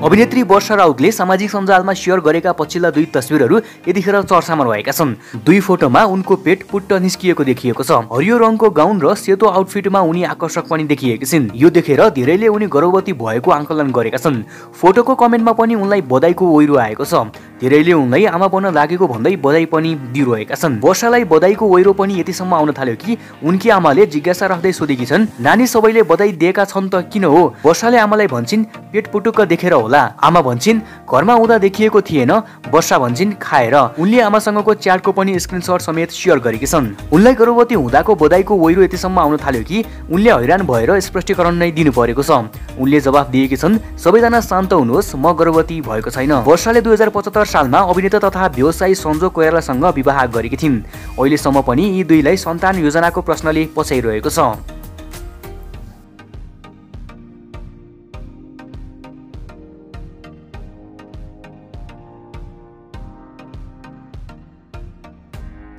अभिनेत्री वर्षा राउतले सामाजिक सञ्जालमा सेयर गरेका पछिल्ला दुई तस्विरहरू यतिखेर चर्चामा रहेका छन्। दुई फोटोमा उनको पेट पुट्ट निस्किएको देखिएको छ। हरियो रङको गाउन र सेतो आउटफिटमा उनी आकर्षक पनि देखिएकी छिन्। यो देखेर धेरैले उनी गर्भवती भएको आकलन गरेका छन्। फोटोको कमेन्टमा पनि उनलाई बधाईको ओइरो आएको छ। धेरैले उनलाई आमा बन्न लागेको भन्दै बधाई पनि दिइरहेका छन्। वर्षालाई बधाईको ओइरो पनि यतिसम्म आउन थाल्यो कि उनकी आमाले जिज्ञासा राख्दै सोधेकी छन् नानी सबैले बधाई दिएका छन् त किन हो? वर्षाले आमालाई भन्छन् पेट पुटुक्क देखेर होला। आमा भन्छन् घरमा हुँदा देखिएको थिएन वर्षा भन्छन् खाएर। उनले आमासँगको च्याटको पनि स्क्रिनसट समेत सेयर गरेकी छन्। उनलाई गर्भवती हुँदाको बधाईको ओइरो यतिसम्म आउन थाल्यो कि उनले हैरान भएर स्पष्टीकरण नै दिनु परेको छ। उनले जवाफ दिएकी छन् सबैजना शान्त हुनुहोस् म गर्भवती भएको छैन। वर्षाले दुई हजार पचहत्तर सालमा अभिनेता तथा व्यवसायी सञ्जो कोइरालासँग विवाह गरेकी थिइन्। अहिलेसम्म पनि यी दुईलाई सन्तान योजनाको प्रश्नले पछ्याइरहेको छ।